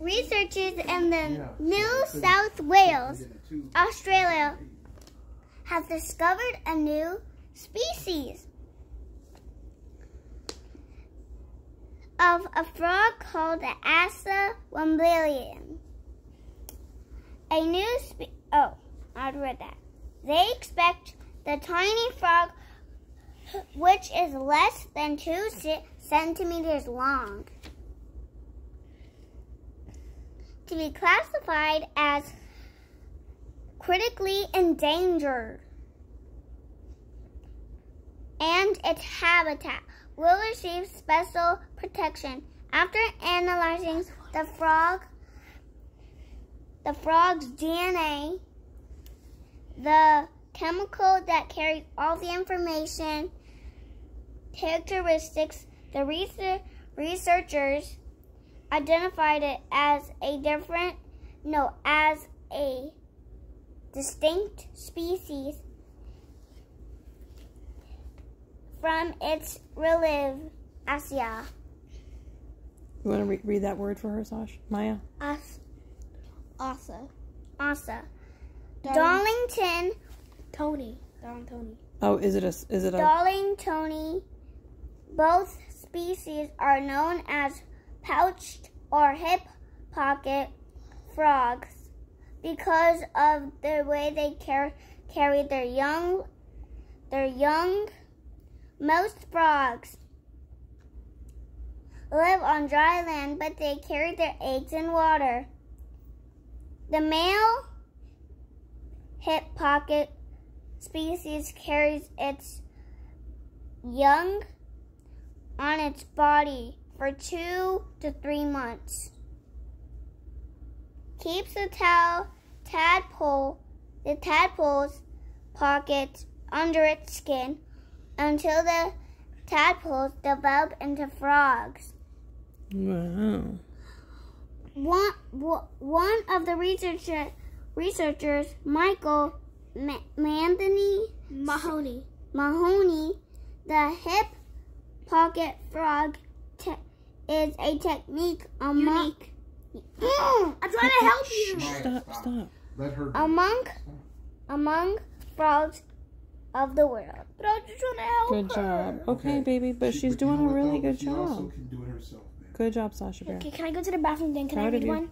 researchers in the New South Wales, Australia, have discovered a new species of a frog called the Assa wollumbin. A new spe- oh, I read that. They expect the tiny frog, which is less than two centimeters long, to be classified as critically endangered. And its habitat will receive special protection after analyzing the frog the frog's DNA, the chemical that carries all the information, characteristics, the researchers identified it as a different, no, as a distinct species from its relative, Asia. You want to re read that word for her, Sash? Maya? As Assa. Assa. Darlington. Tony. Darling Oh, is it a? Is it a? Darling Tony. Both species are known as pouched or hip pocket frogs because of the way they car carry their young. Their young. Most frogs live on dry land, but they carry their eggs in water. The male hip pocket species carries its young on its body for two to three months. Keeps the tail, tadpole, the tadpole's pocket under its skin until the tadpoles develop into frogs. Wow one, one of the researcher, researchers, Michael Ma Manthony Mahony. Mahony, the hip pocket frog is a technique among. Unique. I'm trying to help you. Stop, stop. Let her. Among, among frogs of the world. But I'm just trying to help Good her. job. Okay, Okay. baby, but She- she's but doing a really though? good She also job. can do it herself. Good job, Sasha Bear. Okay, can I go to the bathroom then? Can I Proud of read you. one?